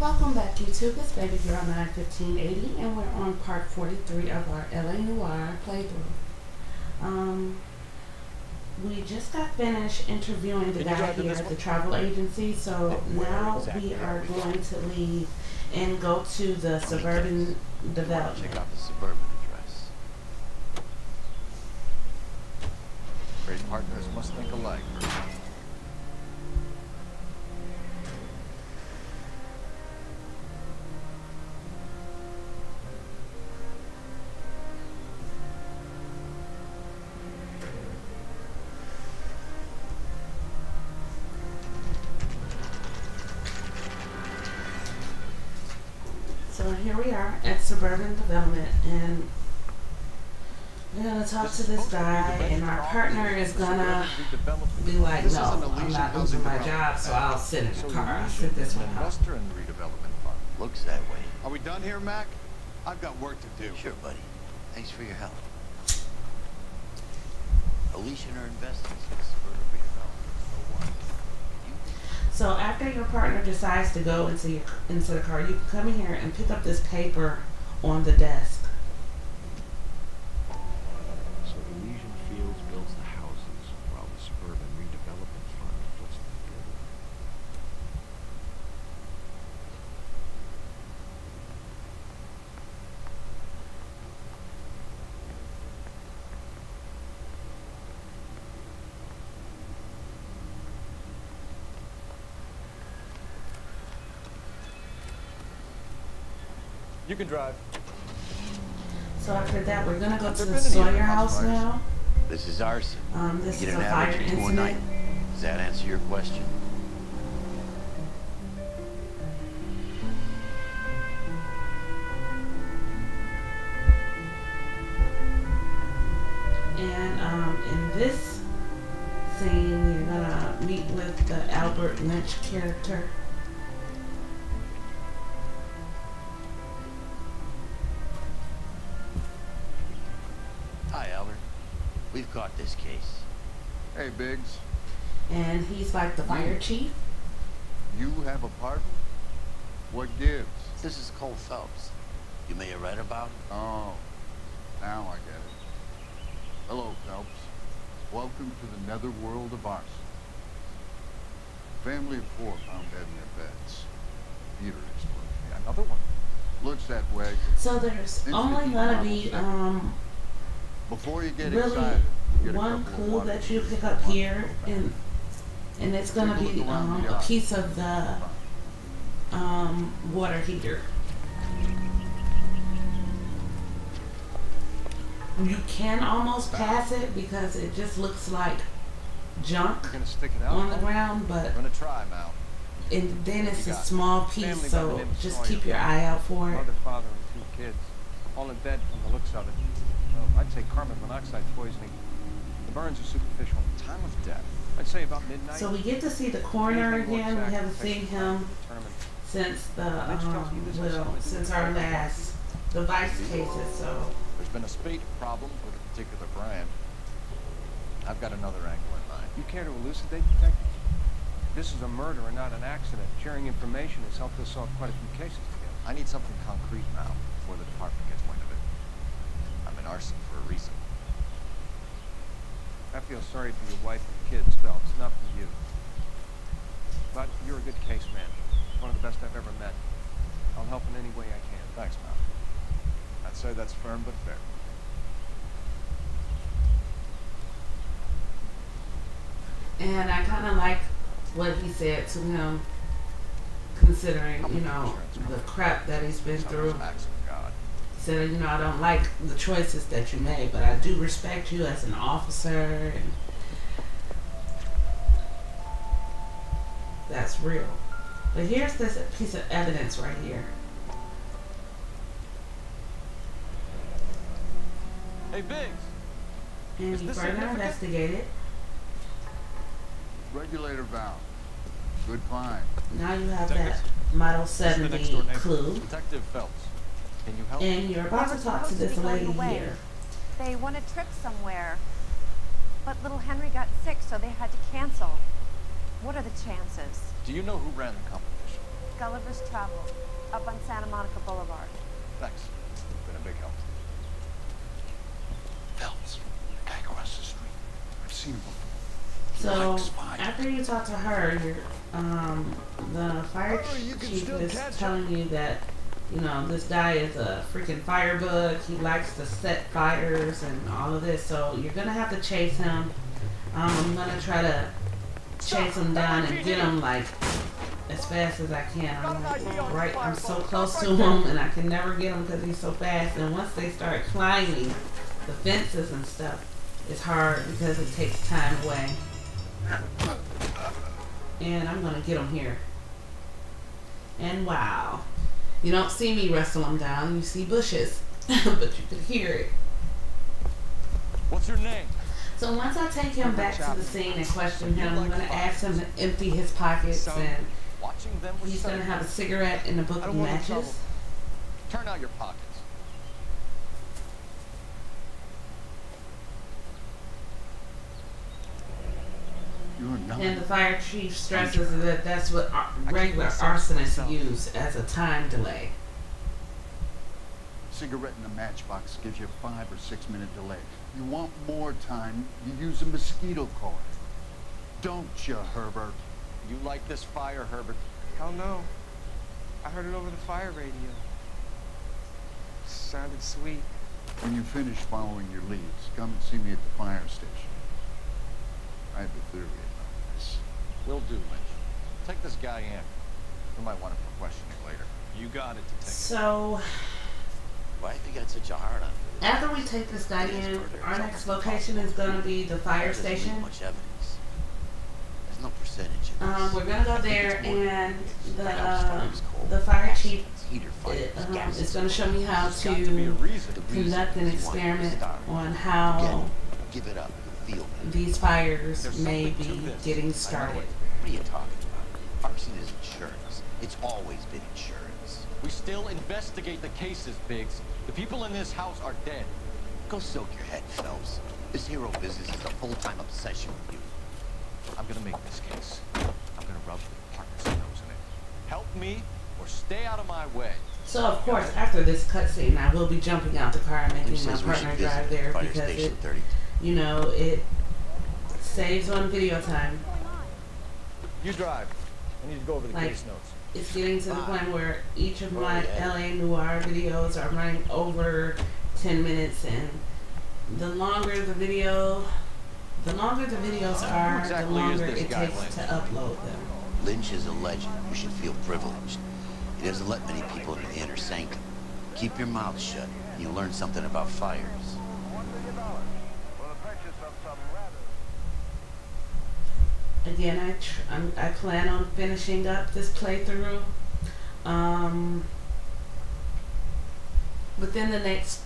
Welcome back YouTube, it's Baby Girl 91580 and we're on part 43 of our LA Noire playthrough. Um, we just got finished interviewing the Can guy here at the travel agency, so now exactly we are going to leave and go to the suburban development. Check out the suburban address. Great partners must think alike. At suburban development and we're gonna talk to this guy and our partner is gonna be like, no, I'm not losing my job, so I'll sit in the car. I'll sit this one out. investor redevelopment fund. Looks that way. Are we done here, Mac? I've got work to do. Sure, buddy. Thanks for your help. Elysian are investing in suburban redevelopment. So what? You So after your partner decides to go into your into the car, you can come in here and pick up this paper on the desk. You can drive. So after that, we're gonna go to There the Sawyer house fires? now. This is arson. Um, this You is get a an fire average of two night. incident. Does that answer your question? And um, in this scene, you're gonna meet with the Albert Lynch character. Hey, Biggs. And he's like the fire chief. You have a partner? What gives? This is Cole Phelps. You may have read about him. Oh, now I get it. Hello, Phelps. Welcome to the netherworld of arson. Family of four found dead in their beds. Theater explosion. Yeah, another one. Looks that way. So there's only gonna be um, Before you get really excited, get one clue that you pick up here, and and it's gonna be um, a piece of the um, water heater. You can almost pass it because it just looks like junk You're gonna stick it out? on the ground, but I'm gonna try, Mal. and then it's a small piece, so just keep your eye out for it. Mother, father, and two kids. All in bed from the looks of it. Well, I'd say carbon monoxide poisoning. The burns are superficial. Time of death. I'd say about midnight. So we get to see the coroner again. We haven't seen him determined. since the Lynch tells me um, well something to do since with our the- last device cases. So There's been a spate of problems with a particular brand. I've got another angle in mind. You care to elucidate, detective? This is a murder and not an accident. Sharing information has helped us solve quite a few cases together. I need something concrete now before the department gets wind of it. I'm arson for a reason. I feel sorry for your wife and kids, Phelps, not for you. But you're a good case man. One of the best I've ever met. I'll help in any way I can. Thanks, Mal. I'd say that's firm but fair. and I kind of like what he said to him, considering you know the crap that he's been through. Acts. Said you know I don't like the choices that you made, but I do respect you as an officer, and that's real. But here's this piece of evidence right here. Hey, Biggs! And Is he this further significant? investigated. Regulator valve. Good find. Now you have Detectives, that Model This is the 70 next door neighbor. clue. Detective Phelps. Can you help? And you're about to talk to supposed to this be going lady away. here. They won a trip somewhere. But little Henry got sick, so they had to cancel. What are the chances? Do you know who ran the competition? Gulliver's Travel, up on Santa Monica Boulevard. Thanks. Been a big help. Phelps, the guy across the street. I've seen him before. So Like after you talk to her, you're, um, the fire Oh, you chief is telling you that you know this guy is a freaking firebug. He likes to set fires and all of this. So you're gonna have to chase him. Um, I'm gonna try to chase him down and get him like as fast as I can. I'm right, I'm so close to him and I can never get him because he's so fast. And once they start climbing the fences and stuff, it's hard because it takes time away. And I'm gonna get him here. And wow, you don't see me wrestle him down. You see bushes, but you can hear it. What's your name? So once I take him back to the scene and question him, I'm gonna ask him to empty his pockets and Watching them was he's gonna have a cigarette and a book of don't want no trouble. matches. Turn out your pockets. You're not. And the fire chief stresses that that's what ar- regular arsonists use as a time delay. Cigarette in a matchbox gives you a five or six minute delay. You want more time, you use a mosquito coil. Don't you, Herbert? You like this fire, Herbert? Hell no. I heard it over the fire radio. Sounded sweet. When you finish following your leads, come and see me at the fire station. I have a theory about this. Will do, Lynch. Take this guy in. We might want him for questioning later. You got it, detective. So Why have you got such a hard on for this? after we take this guy in, our next location is gonna be the fire Doesn't station. Much evidence. There's no percentage in Um, we're gonna go there and the fire uh, the fire chief It's heater fire. uh, um, is gonna show me how to be a to reason. The reason conduct an is you want it to experiment on how give it up. You'll feel better. these fires There's may be getting started. What are you talking about? Arson is insurance. It's always been insurance. We still investigate the cases, Biggs. The people in this house are dead. Go soak your head, Phelps. This hero business is a full-time obsession with you. I'm gonna make this case. I'm gonna rub the partner's nose in it. Help me or stay out of my way. So of course, after this cutscene, I will be jumping out the car and making my says we should partner drive there because Station it, you know, it saves on video time. You drive. I need to go over the Like- case notes. It's getting to the point where each of Oh, my. LA Noire videos are running over 10 minutes, and the longer the video, the longer the videos are, exactly the longer it guy, takes Lynch? to upload them. Lynch is a legend. You should feel privileged. He doesn't let many people into the inner sanctum. Keep your mouth shut, and you'll learn something about fires. Again, I tr- I'm, I plan on finishing up this playthrough um, within the next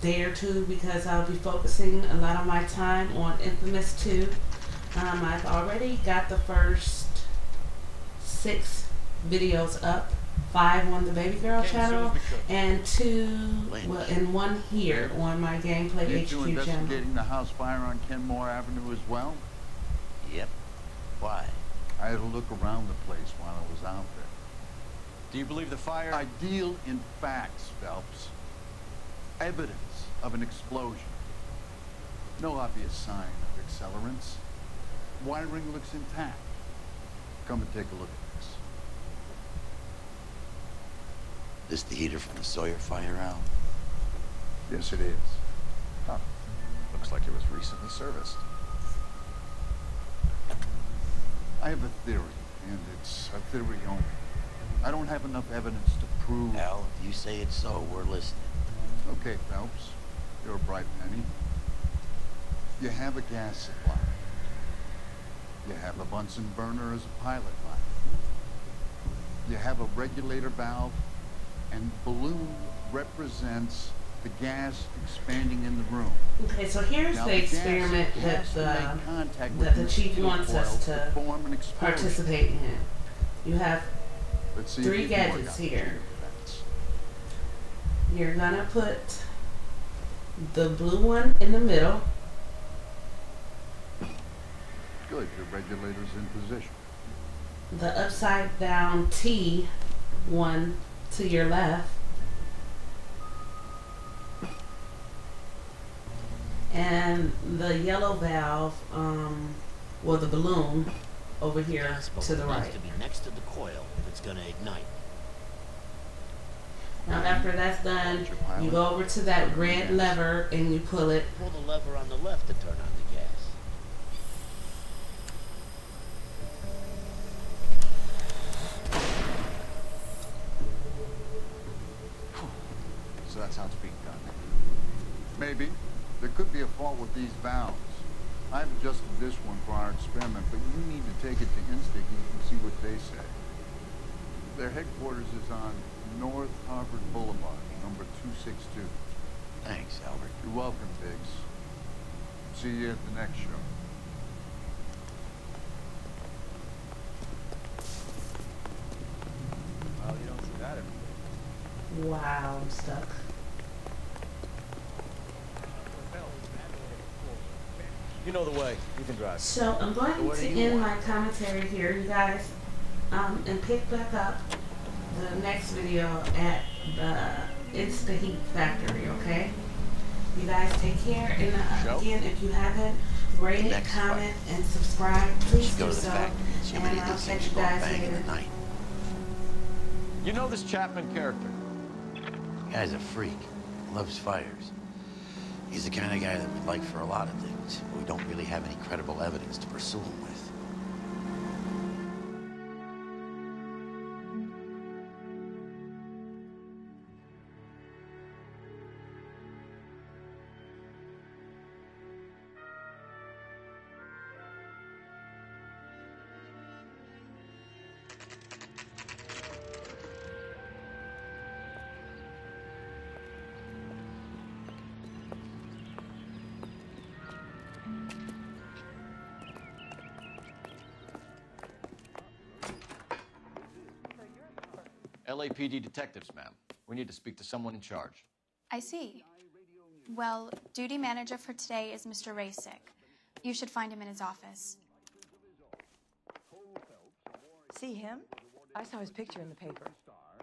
day or two because I'll be focusing a lot of my time on Infamous 2. Um, I've already got the first six videos up, five on the Baby Girl Came as soon as channel, and two, well, and one here on my Gameplay Did you HQ channel. investigating the house fire on Kenmore Avenue as well? Yep. Why? I had to look around the place while I was out there. Do you believe the fire? I deal in facts, Phelps. Evidence of an explosion. No obvious sign of accelerants. Wiring looks intact. Come and take a look at this. This the heater from the Sawyer fire, Al? Yes, it is. Huh. Looks like it was recently serviced. I have a theory, and it's a theory only. I don't have enough evidence to prove... Al, if you say it's so, we're listening. Okay, Phelps. You're a bright penny. You have a gas supply. You have a Bunsen burner as a pilot light. You have a regulator valve, and blue represents the gas expanding in the room. Okay, so here's Now, the gas experiment that the that the chief wants us to form an participate in. You have Let's see three you can work gadgets here. You're gonna put the blue one in the middle. Good, your regulator's in position. the upside down T one to your left. And the yellow valve, um, well, the balloon over here Gas to bulb the needs right. to be next to the coil if it's gonna ignite. Now, after that's done, you go over to that red lever and you pull it. Pull the lever on the left to turn on the gas. So that's how it's being done. Maybe. There could be a fault with these valves. I've adjusted this one for our experiment, but you need to take it to Insta Heat and see what they say. Their headquarters is on North Harvard Boulevard, number 262. Thanks, Albert. You're welcome, Biggs. See you at the next show. Well, you don't see that every day. Wow, I'm stuck. You know the way. You can drive. So I'm going What to end want? my commentary here, you guys, um, and pick back up the next video at the Insta Heat Factory, okay? You guys take care, and uh, again, if you haven't rate, Next comment, and subscribe, please Should go do to the so. factory and See and I'll catch you guys bang in later. the night. You know this Chapman character? Guy's a freak. Loves fires. He's the kind of guy that we'd like for a lot of things, but we don't really have any credible evidence to pursue him with. LAPD detectives, ma'am. We need to speak to someone in charge. I see. Well, duty manager for today is Mr. Rasick. You should find him in his office. See him? I saw his picture in the paper.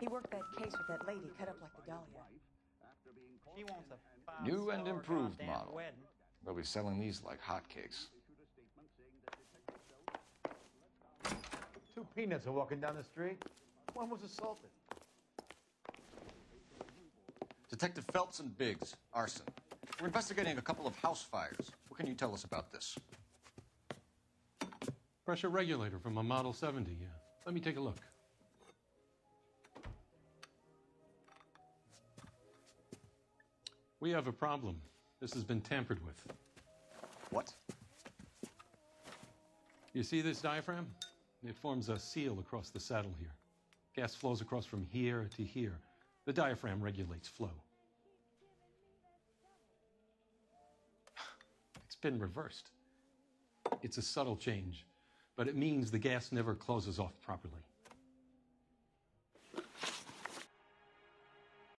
He worked that case with that lady cut up like the Dahlia. She wants a New and improved model. wedding. They'll be selling these like hotcakes. Two peanuts are walking down the street. One was assaulted. Detective Phelps and Biggs, arson. We're investigating a couple of house fires. What can you tell us about this? Pressure regulator from a Model 70, yeah. Let me take a look. We have a problem. This has been tampered with. What? You see this diaphragm? It forms a seal across the saddle here. Gas flows across from here to here. The diaphragm regulates flow. It's been reversed. It's a subtle change, but it means the gas never closes off properly.